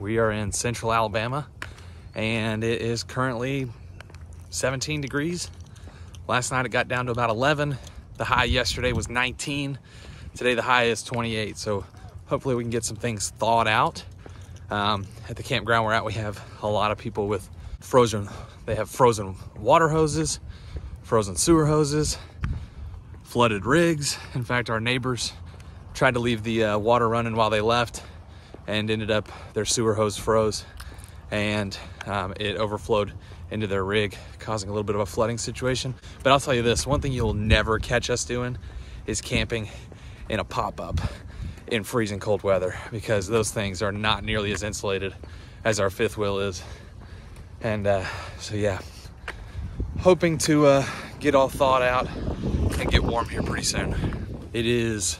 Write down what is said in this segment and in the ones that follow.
We are in central Alabama and it is currently 17 degrees. Last night it got down to about 11. The high yesterday was 19. Today the high is 28. So hopefully we can get some things thawed out. Um, at the campground we're at, we have a lot of people with frozen, they have frozen water hoses, frozen sewer hoses, flooded rigs. In fact, our neighbors tried to leave the uh, water running while they left and ended up their sewer hose froze and um, it overflowed into their rig, causing a little bit of a flooding situation. But I'll tell you this, one thing you'll never catch us doing is camping in a pop-up in freezing cold weather because those things are not nearly as insulated as our fifth wheel is. And uh, so yeah, hoping to uh, get all thawed out and get warm here pretty soon. It is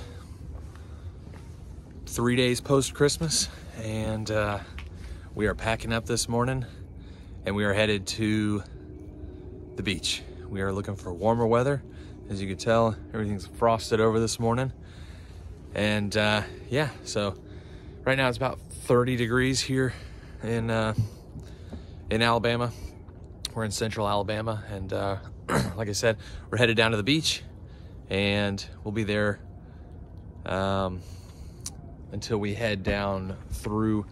three days post Christmas and uh, we are packing up this morning and we are headed to the beach. We are looking for warmer weather. As you can tell, everything's frosted over this morning. And uh, yeah, so right now it's about 30 degrees here in uh, in Alabama. We're in central Alabama, and uh, like I said, we're headed down to the beach, and we'll be there um, until we head down through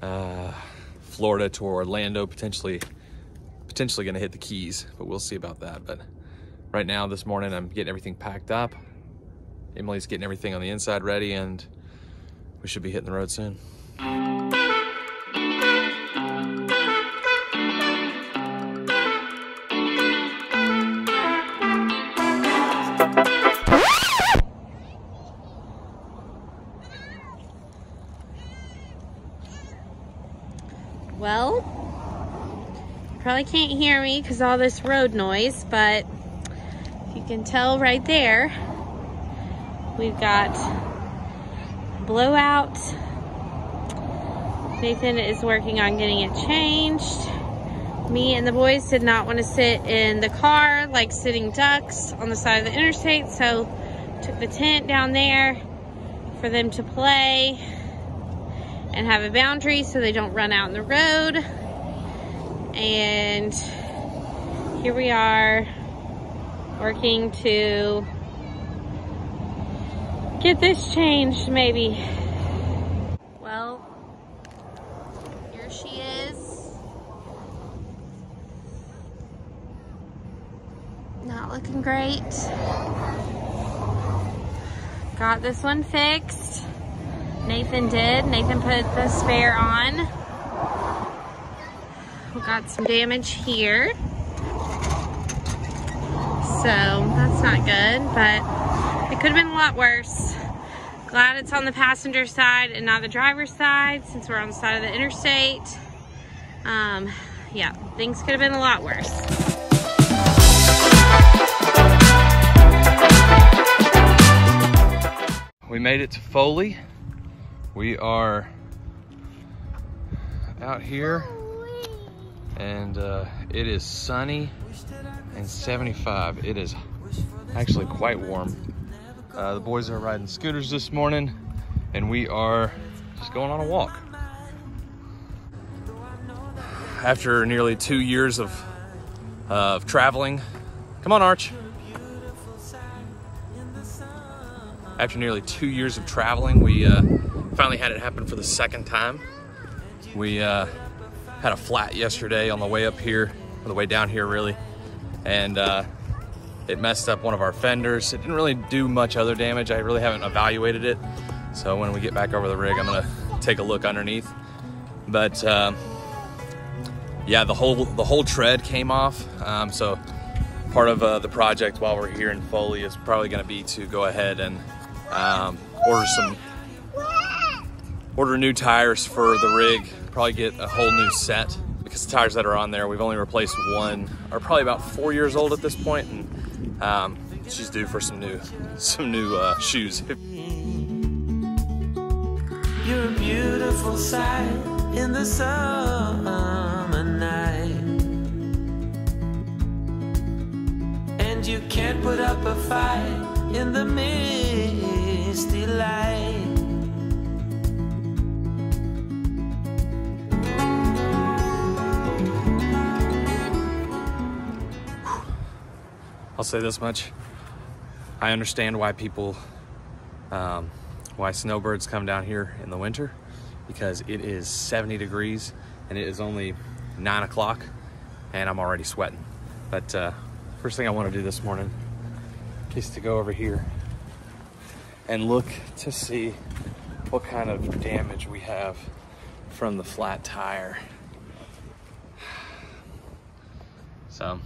uh, Florida to Orlando, potentially potentially going to hit the Keys, but we'll see about that. But right now, this morning, I'm getting everything packed up. Emily's getting everything on the inside ready, and we should be hitting the road soon. Probably can't hear me because all this road noise, but you can tell right there, we've got blowout. Nathan is working on getting it changed. Me and the boys did not want to sit in the car like sitting ducks on the side of the interstate, so took the tent down there for them to play and have a boundary so they don't run out in the road. And here we are working to get this changed maybe. Well, here she is. Not looking great. Got this one fixed. Nathan did. Nathan put the spare on. Got some damage here. So that's not good, but it could have been a lot worse. Glad it's on the passenger side and not the driver's side since we're on the side of the interstate. Um, yeah, things could have been a lot worse. We made it to Foley. We are out here and uh, it is sunny and 75. It is actually quite warm. Uh, the boys are riding scooters this morning and we are just going on a walk. After nearly two years of, uh, of traveling, come on Arch. After nearly two years of traveling, we uh, finally had it happen for the second time. We uh, had a flat yesterday on the way up here, or the way down here really, and uh, it messed up one of our fenders. It didn't really do much other damage. I really haven't evaluated it. So when we get back over the rig, I'm gonna take a look underneath. But um, yeah, the whole the whole tread came off. Um, so part of uh, the project while we're here in Foley is probably gonna be to go ahead and um, order some order new tires for the rig probably get a whole new set because the tires that are on there we've only replaced one are probably about four years old at this point and um, she's due for some new some new uh, shoes You're a beautiful sight in the summer night. And you can't put up a fight in the misty light. I'll say this much. I understand why people, um, why snowbirds come down here in the winter because it is 70 degrees and it is only nine o'clock and I'm already sweating. But uh, first thing I want to do this morning is to go over here and look to see what kind of damage we have from the flat tire. So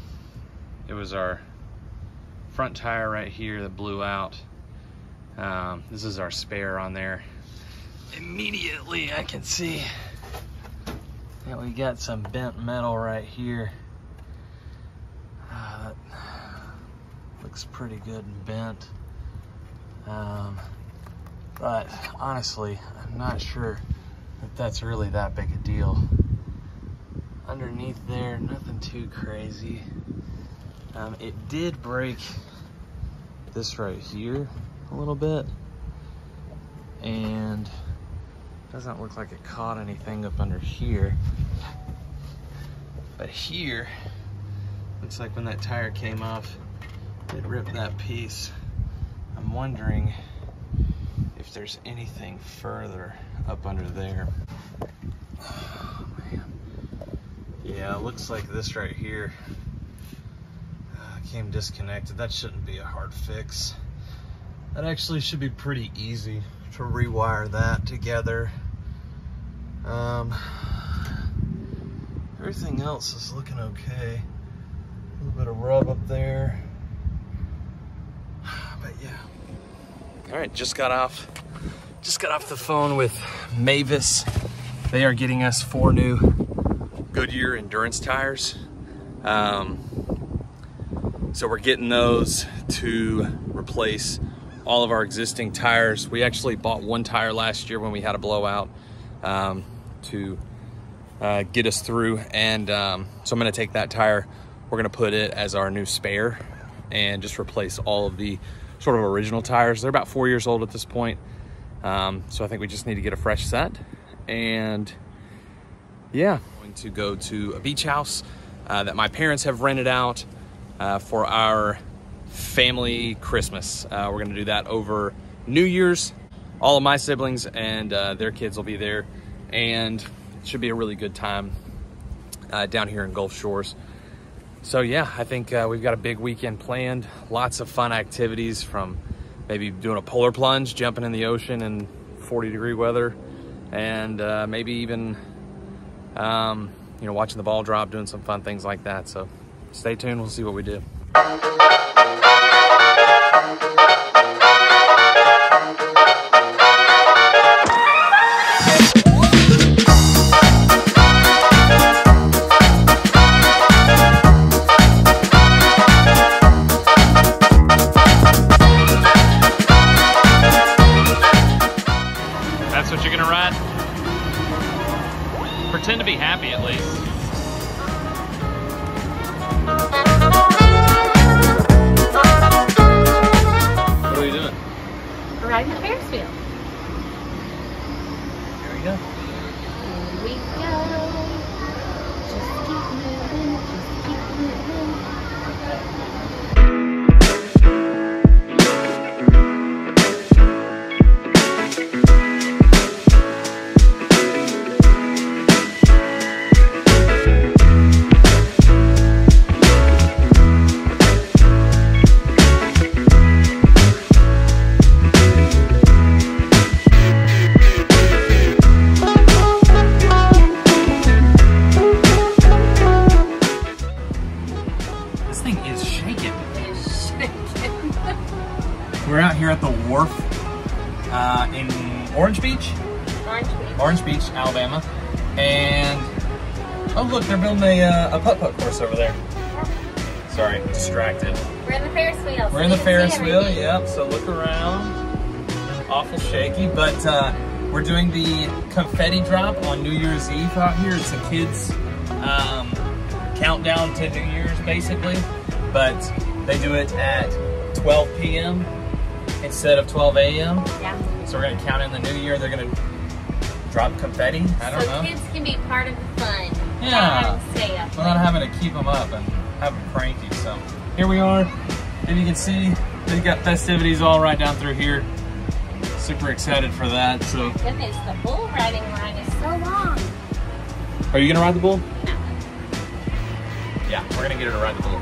it was our front tire right here that blew out. Um, this is our spare on there. Immediately I can see that we got some bent metal right here. Uh, looks pretty good and bent. Um, but honestly, I'm not sure that that's really that big a deal. Underneath there, nothing too crazy. Um, it did break this right here a little bit and doesn't look like it caught anything up under here. But here, looks like when that tire came off, it ripped that piece. I'm wondering if there's anything further up under there. Oh, man. Yeah, it looks like this right here uh, came disconnected. That shouldn't be a hard fix. That actually should be pretty easy to rewire that together. Um, everything else is looking okay. A little bit of rub up there. But yeah. All right, just got off just got off the phone with Mavis. They are getting us four new Goodyear endurance tires. Um, so we're getting those to replace all of our existing tires. We actually bought one tire last year when we had a blowout um, to uh, get us through. And um, so I'm gonna take that tire, we're gonna put it as our new spare and just replace all of the sort of original tires. They're about four years old at this point. Um, so I think we just need to get a fresh set. And yeah, I'm going to go to a beach house uh, that my parents have rented out uh, for our family Christmas. Uh, we're gonna do that over New Year's. All of my siblings and uh, their kids will be there. And it should be a really good time uh, down here in Gulf Shores. So yeah, I think uh, we've got a big weekend planned. Lots of fun activities from maybe doing a polar plunge, jumping in the ocean in 40 degree weather, and uh, maybe even, um, you know, watching the ball drop, doing some fun things like that. So stay tuned, we'll see what we do. That's what you're gonna ride? Pretend to be happy at least. The Ferris wheel. Here we go. Here we go. Just keep moving, just keep moving. Wharf uh, in Orange Beach, Orange Beach. Orange Beach, Alabama, and oh look, they're building a, uh, a putt putt course over there. Sorry, distracted. We're in the Ferris wheel. We're in the Ferris wheel, yep. So look around. Awful shaky, but uh, we're doing the confetti drop on New Year's Eve out here. It's a kids um, countdown to New Year's, basically. But they do it at 12 p.m. instead of 12 a.m. Yeah. So we're gonna count in the new year. They're gonna drop confetti. I don't so know. kids can be part of the fun. Yeah. Not having to stay up. We're not having to keep them up and have them cranky. So here we are. And you can see they've got festivities all right down through here. Super excited for that. So, Goodness, the bull riding line is so long. are you gonna ride the bull? Yeah, we're gonna get her to ride the bull.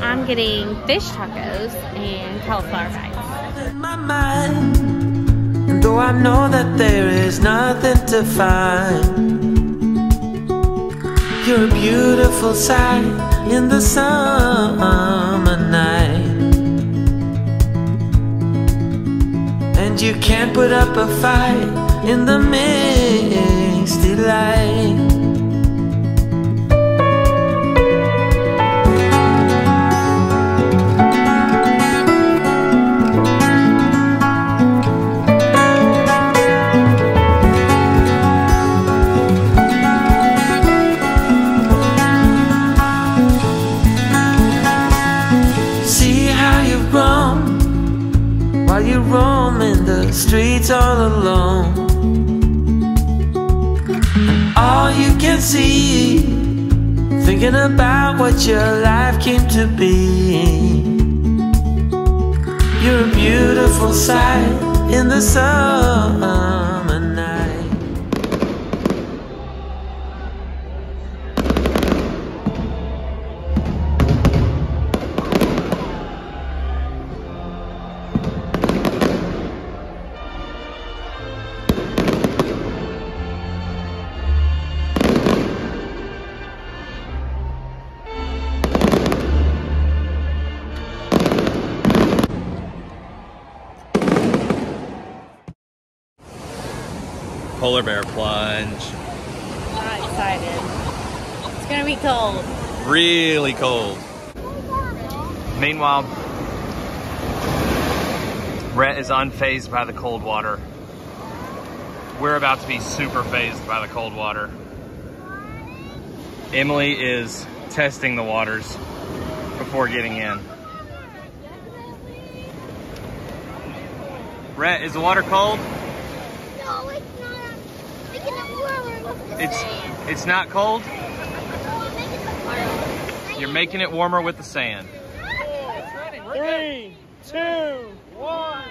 I'm getting fish tacos and cauliflower bites. In my mind, though I know that there is nothing to find, you're a beautiful sight in the summer night. And you can't put up a fight in the misty light. What your life came to be. You're a beautiful sight in the summer Polar bear plunge. Not excited. It's gonna be cold. Really cold. Meanwhile, Rhett is unfazed by the cold water. We're about to be super fazed by the cold water. Emily is testing the waters before getting in. Rhett, is the water cold? No, it's not. I'm making it warmer with the It's it's not cold. You're making it warmer with the sand. Three, two, one.